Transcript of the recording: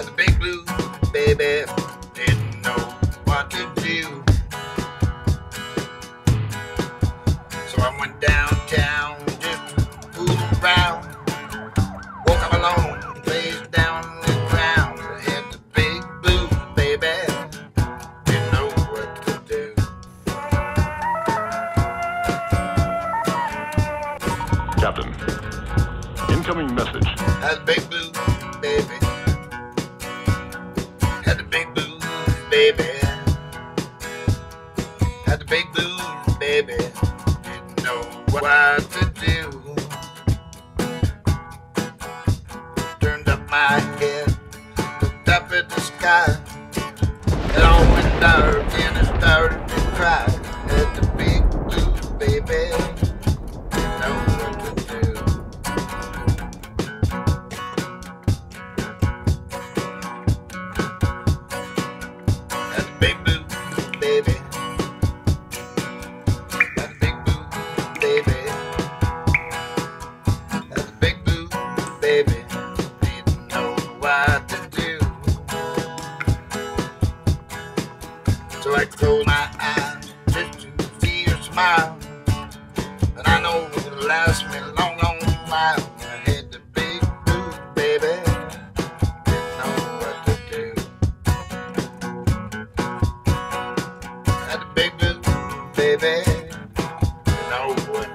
Had a big blue baby. Didn't know what to do. So I went downtown, just fooled around. Woke up alone, lays down on the ground. Had the big blue baby. Didn't know what to do. Captain. Incoming message. Had a big blue baby. A big blue baby. Didn't know what to do. Turned up my head, looked up at the sky. It all went dark and I started to cry. Had the big blue baby. Baby. Didn't know what to do. So I close my eyes just to see her smile. And I know it'll last me a long, long while. I had the big blue baby. Didn't know what to do. Had a big blue baby, you know what